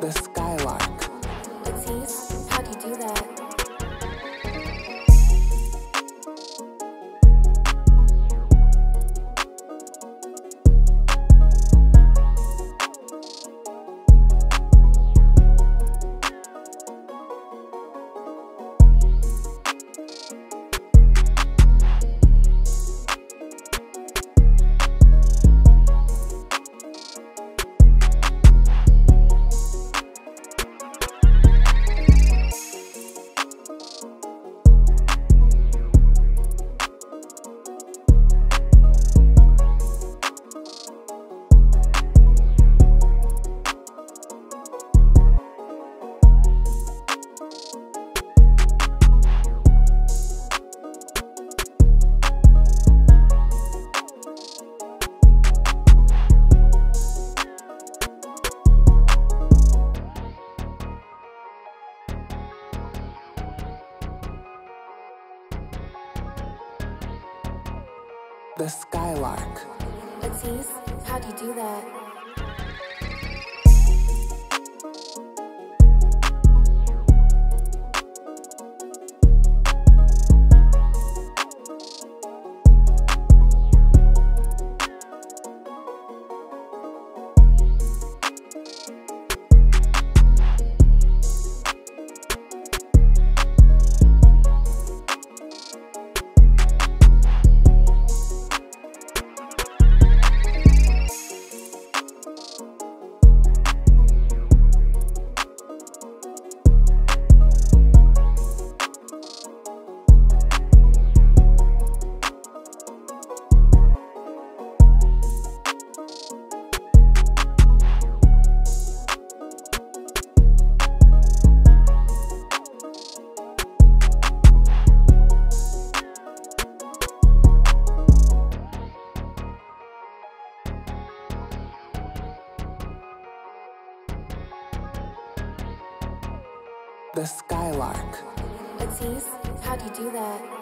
the Skylark. How do you do that? The Skylark. Atis, how'd you do that? The Skylark. Atis, how'd you do that?